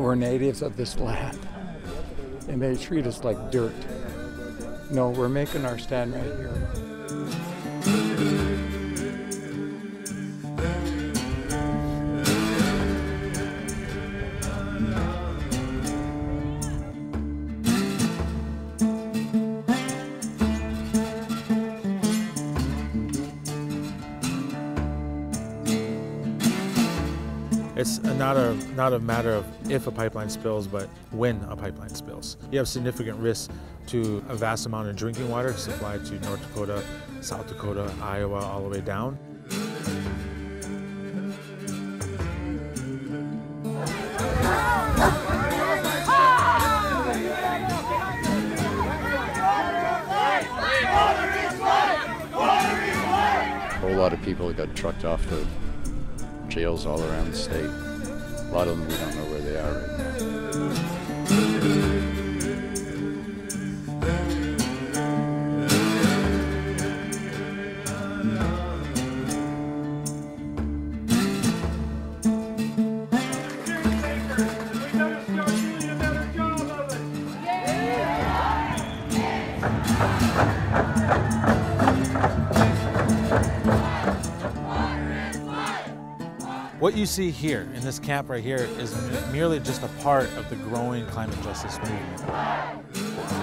we're natives of this land. And they treat us like dirt. No, we're making our stand right here. It's not a not a matter of if a pipeline spills, but when a pipeline spills. You have significant risks to a vast amount of drinking water supplied to North Dakota, South Dakota, Iowa, all the way down. A whole lot of people got trucked off to jails all around the state. A lot of them we don't know where they are right now. What you see here in this camp right here is merely just a part of the growing climate justice movement.